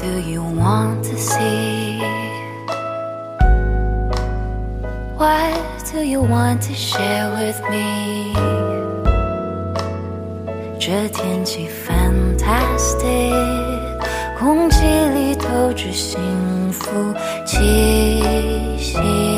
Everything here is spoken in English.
do you want to see? What do you want to share with me? 这天气 fantastic，空气里透着幸福气息。